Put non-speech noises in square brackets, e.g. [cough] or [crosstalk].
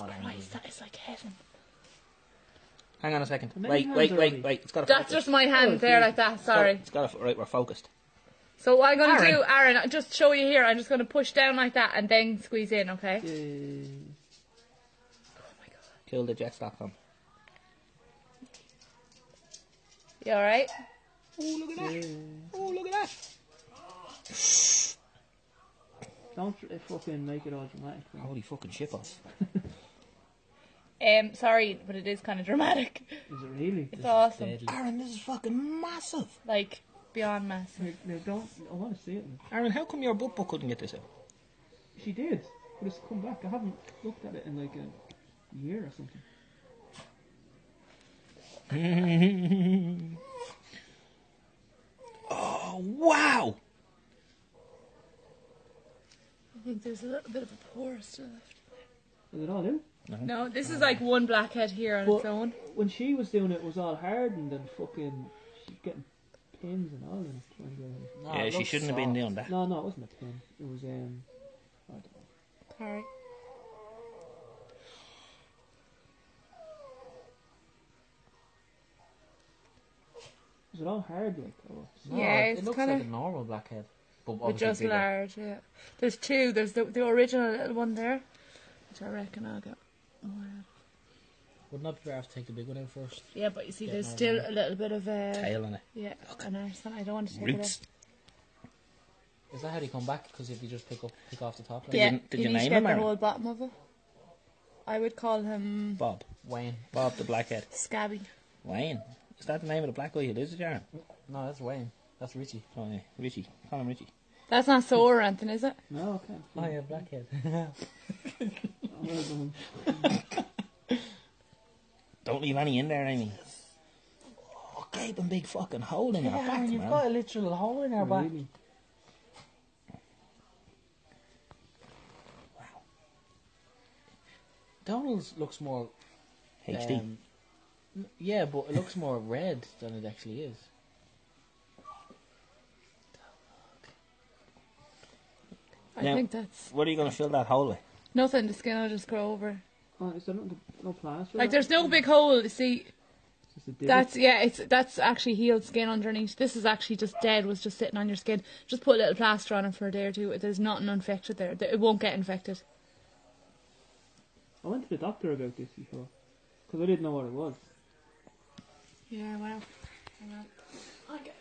Oh, Christ, that is like heaven. Hang on a second. many Wait, hands wait, are wait, we? wait. It's got to That's just my hand Oh, there like that, sorry. It's got to, right, we're focused. So what I'm going to Aaron. do, Aaron, I'll just show you here. I'm just going to push down like that and then squeeze in, okay? Uh, Kill the Jets.com. You alright? Oh, look at that. Oh, look at that. don't uh, fucking make it all dramatic. man. Holy fucking shitballs. [laughs] Um, sorry, but it is kind of dramatic. Is it really? It's awesome. Deadly. Aaron, this is fucking massive. Like, beyond massive. Like, now don't. I want to see it. Aaron, how come your butt book couldn't get this out? She did, but it's come back. I haven't looked at it in like a year or something. [laughs] oh, wow. I think there's a little bit of a pore still left. Is it all in? No, this is like one blackhead here on its own. When she was doing it, it was all hardened and fucking. She's getting pins and all in it. trying to. No, yeah, she shouldn't have been soft. doing that. No, no, it wasn't a pin. It was um. I don't know. Sorry. Was it all hard like? Or? No, Yeah, it, it's it looks kinda- like a normal blackhead. But But just bigger. large, yeah. There's two. There's the, the original little one there, which I reckon I'll get more of. Wouldn't that be better to take the big one in first? Yeah, but you see, Yeah, there's still a little bit of uh, Tail on it. yeah, an arse on it. I don't want to take Roots. it Is that how they come back? Because if you just pick up, pick off the top, off. like Yeah, you- did you you need to name get him, the whole bottom of it. I would call him Bob. Wayne. Bob the Blackhead. Scabby. Wayne. Is that the name of the black guy who lives it, Aaron? No, that's Wayne. That's Richie. Oh, yeah. Richie. Call him Richie. That's not sore or anything, is it? No, I can't. Oh it. yeah, blackhead. [laughs] Well [laughs] done. Don't leave any in there, Amy. Oh, gaping big fucking hole in your yeah, back, Aaron, you've man. got a literal hole in your back. Really? Donald's looks more. HD. um, yeah, but it looks more red than it actually is. I Now- think that's what are you going to fill that hole with? Nothing. The skin will just grow over. Oh, is there no, no plaster? Like, there's no big hole. You see, Just a divot? That's yeah, it's that's actually healed skin underneath. This is actually just dead, was just sitting on your skin. Just put a little plaster on it for a day or two. There's nothing infected there. It won't get infected. I went to the doctor about this before because I didn't know what it was. Yeah, well. Hang on. I'll get